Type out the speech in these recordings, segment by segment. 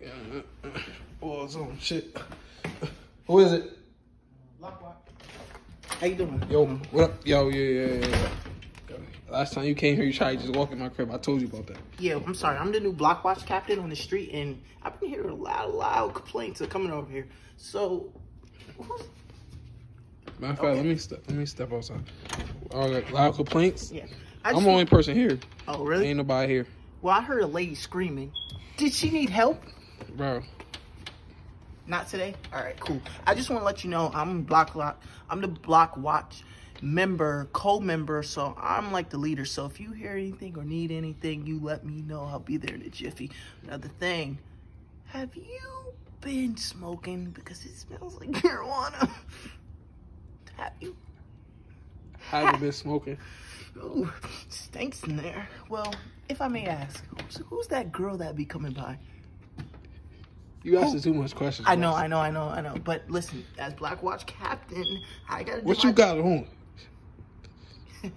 Oh, some shit. Who is it? How you doing? Yo, what up? Yo, yeah, yeah, yeah. Last time you came here, you tried to just walk in my crib. I told you about that. Yeah, I'm sorry. I'm the new block watch captain on the street, and I've been hearing a lot of loud complaints of coming over here. So, who's- Matter of fact, let me step. Let me step outside. All right, loud complaints. yeah. I I'm the only person here. Oh, really? Ain't nobody here, Well, I heard a lady screaming. Did she need help? Bro. Not today. All right, cool. I just want to let you know I'm block lock. I'm the block watch member, co-member, so I'm like the leader. So if you hear anything or need anything, you let me know. I'll be there in a jiffy. Another thing, have you been smoking because it smells like marijuana? Have you? Haven't been smoking. Ooh, stinks in there. Well, if I may ask, who's, who's that girl that be coming by? You asking oh. too much questions. I know. I know, I know, I know. But listen, as block watch captain, I gotta. Do What you got on?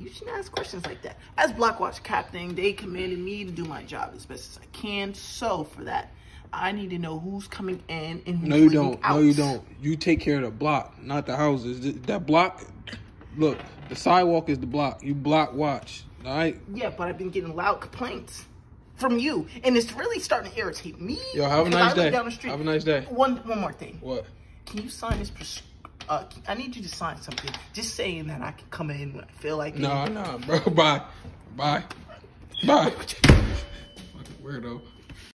You shouldn't ask questions like that. As block watch captain, they commanded me to do my job as best as I can. So for that, I need to know who's coming in and who's No, you don't. out. No, you don't. You take care of the block, not the houses. That block. Look, the sidewalk is the block. You block watch. All right. Yeah, but I've been getting loud complaints from you, and it's really starting to irritate me. Yo, have a nice day. Down the street. Have a nice day. One, one more thing. What? Can you sign this? Uh, I need you to sign something, just saying that I can come in when I feel like it. Nah, nah, bro. Bye. Bye. Bye. Fucking weirdo.